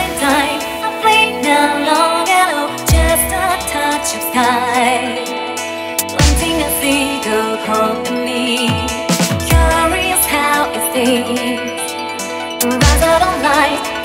in time, a blink not long ago, just a touch of in me. Curious how it. Rise out of light,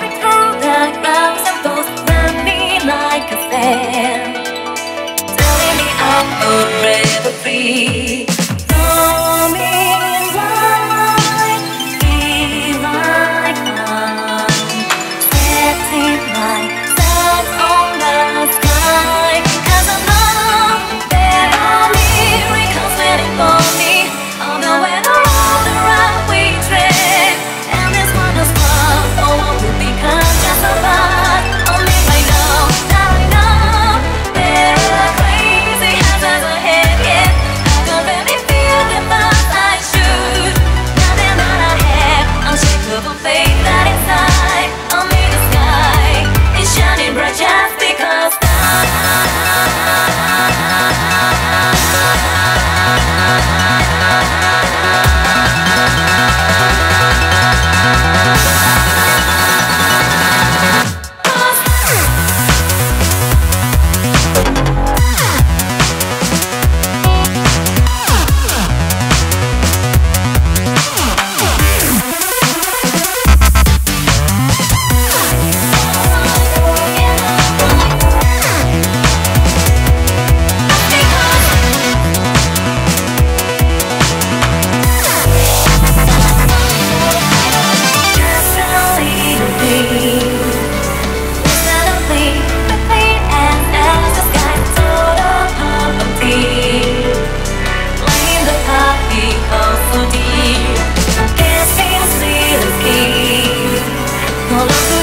all over